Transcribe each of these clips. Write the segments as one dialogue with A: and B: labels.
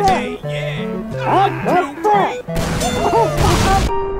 A: Hey, yeah! One, two, three!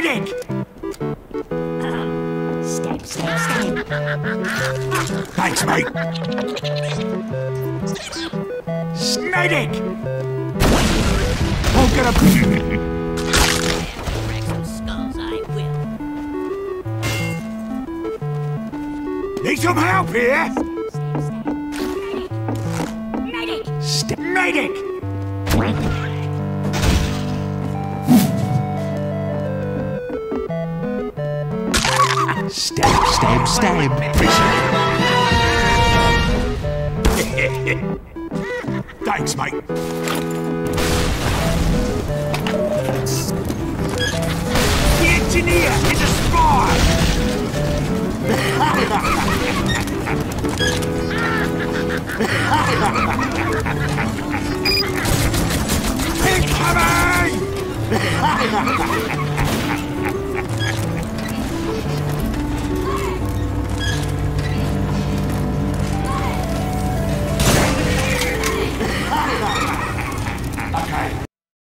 A: Medic!
B: Stab, stab, stab.
A: Thanks, mate. Medic! I'm gonna...
B: Crack some skulls, I will.
A: Need some help here?
B: Medic!
A: St Medic!
C: Stab, stab, stab.
A: Thanks, mate. The engineer is a spy! Incoming!